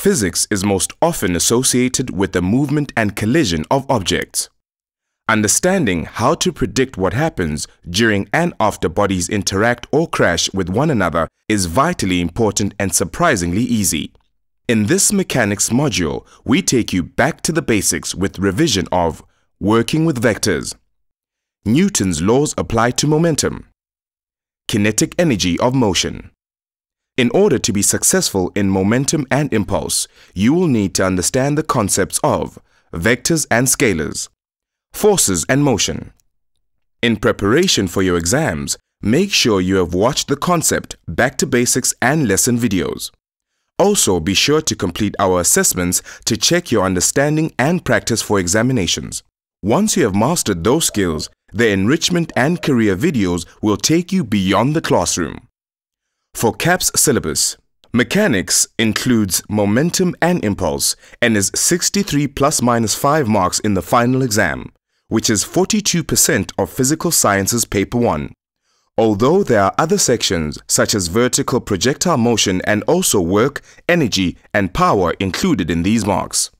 Physics is most often associated with the movement and collision of objects. Understanding how to predict what happens during and after bodies interact or crash with one another is vitally important and surprisingly easy. In this mechanics module, we take you back to the basics with revision of working with vectors, Newton's laws apply to momentum, kinetic energy of motion. In order to be successful in momentum and impulse, you will need to understand the concepts of vectors and scalars, forces and motion. In preparation for your exams, make sure you have watched the concept, back to basics and lesson videos. Also, be sure to complete our assessments to check your understanding and practice for examinations. Once you have mastered those skills, the enrichment and career videos will take you beyond the classroom. For CAPS syllabus, Mechanics includes momentum and impulse and is 63 plus minus 5 marks in the final exam, which is 42% of Physical Sciences Paper 1 although there are other sections such as vertical projectile motion and also work, energy and power included in these marks.